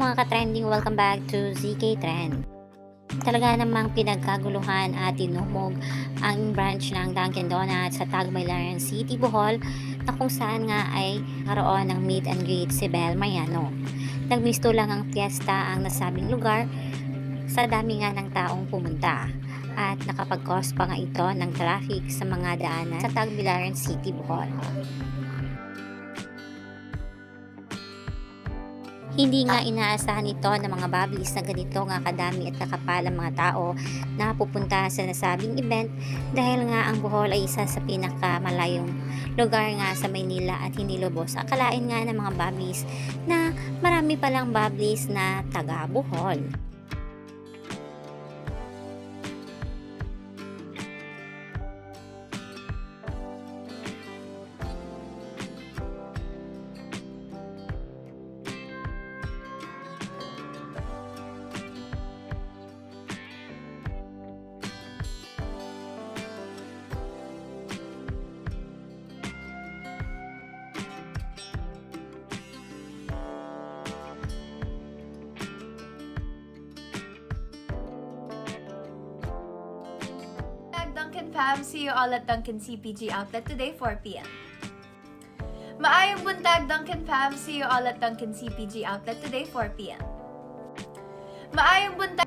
mga ka-trending, welcome back to ZK Trend. Talaga namang pinagkaguluhan at tinumog ang branch ng Dunkin Donuts sa Tagbilaran City, Bohol na kung saan nga ay karoon ng meet and greet si Bel Mariano. Nagmisto lang ang fiesta ang nasabing lugar sa dami nga ng taong pumunta at nakapag-cause pa nga ito ng traffic sa mga daanan sa Tagbilaran City, Bohol. Hindi nga inaasahan ito ng mga bablis na ganito nga kadami at kakapal ang mga tao na pupunta sa nasabing event dahil nga ang Bohol ay isa sa pinakamalayong lugar nga sa Maynila at hindi lubos. Akalain nga ng mga bablis na marami palang bablis na taga Bohol. Fam, see you all at Duncan CPG outlet today 4 p.m. Maayong buntag Duncan fam, see you all at Duncan CPG outlet today 4 p.m. Maayong buntag